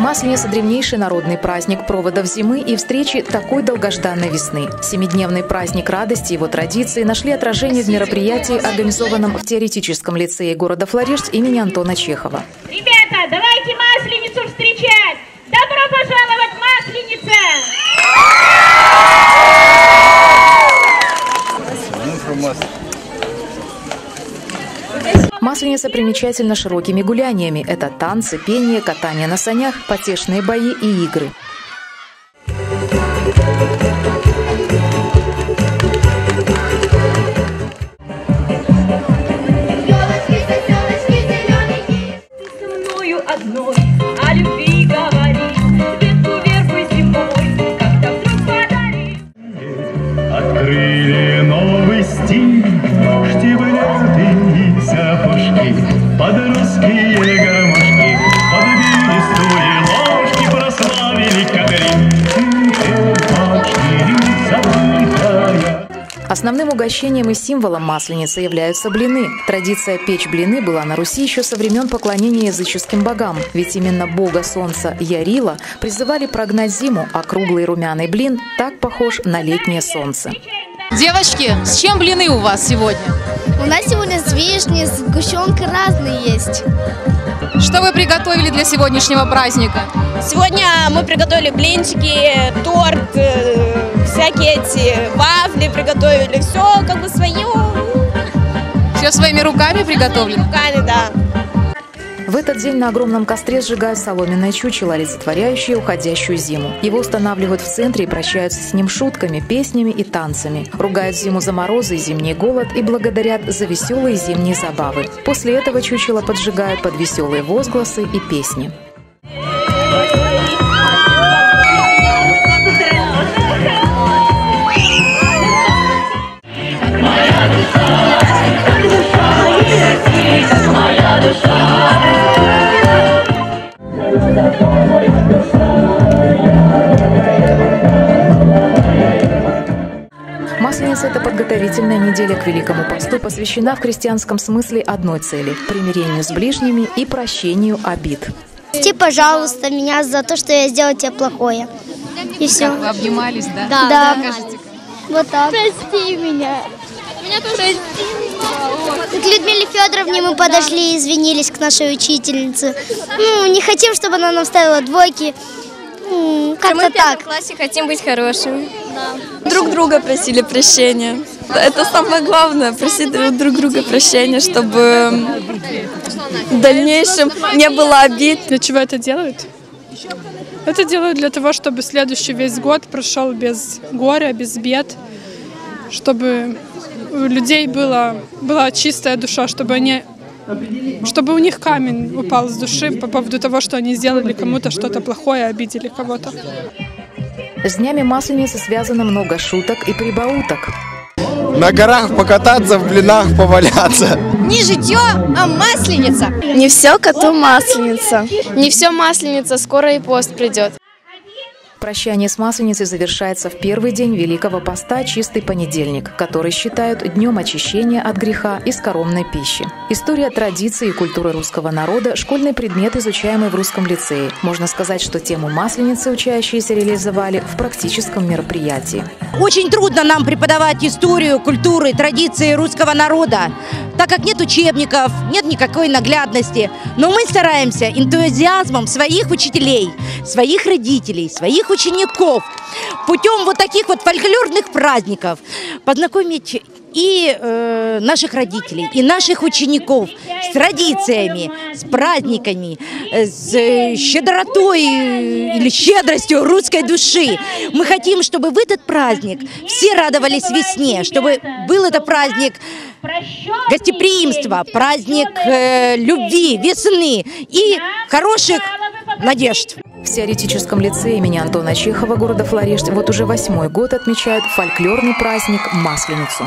Масленица – древнейший народный праздник проводов зимы и встречи такой долгожданной весны. Семидневный праздник радости и его традиции нашли отражение в мероприятии, организованном в теоретическом лицее города Флорешт имени Антона Чехова. Ребята, давайте Масленица примечательна широкими гуляниями. Это танцы, пение, катание на санях, потешные бои и игры. Елочки, Основным угощением и символом масленицы являются блины. Традиция печь блины была на Руси еще со времен поклонения языческим богам, ведь именно бога солнца Ярила призывали прогнать зиму, а круглый румяный блин так похож на летнее солнце. Девочки, с чем блины у вас сегодня? У нас сегодня с вишней, сгущенкой разные есть. Что вы приготовили для сегодняшнего праздника? Сегодня мы приготовили блинчики, торт, э, всякие эти вафли приготовили. Все как бы свое Все своими руками приготовлено? руками, да. В этот день на огромном костре сжигают соломенное чучело, олицетворяющее уходящую зиму. Его устанавливают в центре и прощаются с ним шутками, песнями и танцами. Ругают зиму за морозы и зимний голод и благодарят за веселые зимние забавы. После этого чучело поджигают под веселые возгласы и песни. Масленица – это подготовительная неделя к Великому посту, посвящена в христианском смысле одной цели – примирению с ближними и прощению обид. Прости, пожалуйста, меня за то, что я сделал тебе плохое. И все. Вы обнимались, да? Да. да. Вот так. Прости меня. Меня тоже. Прости. К Людмиле Федоровне мы подошли и извинились к нашей учительнице. Ну, не хотим, чтобы она нам ставила двойки. М, Как-то так. классе хотим быть хорошими. Друг друга просили прощения. Это самое главное, просить друг друга прощения, чтобы в дальнейшем не было обид. Для чего это делают? Это делают для того, чтобы следующий весь год прошел без горя, без бед, чтобы у людей была, была чистая душа, чтобы они чтобы у них камень упал с души по поводу того, что они сделали кому-то что-то плохое, обидели кого-то. С днями Масленицы связано много шуток и прибауток. На горах покататься, в блинах поваляться. Не житье, а масленица. Не все коту масленица. Не все масленица, скоро и пост придет. Прощание с Масленицей завершается в первый день Великого Поста, чистый понедельник, который считают днем очищения от греха и скоромной пищи. История традиции и культуры русского народа – школьный предмет, изучаемый в русском лицее. Можно сказать, что тему Масленицы учащиеся реализовали в практическом мероприятии. Очень трудно нам преподавать историю, культуру и традиции русского народа, так как нет учебников, нет никакой наглядности. Но мы стараемся энтузиазмом своих учителей, своих родителей, своих учеников путем вот таких вот фольклорных праздников познакомить и э, наших родителей, и наших учеников с традициями, с праздниками, с щедротой э, или щедростью русской души. Мы хотим, чтобы в этот праздник все радовались весне, чтобы был это праздник гостеприимства, праздник э, любви, весны и хороших надежд. В теоретическом лицее имени Антона Чехова города Флорешт вот уже восьмой год отмечают фольклорный праздник Масленицу.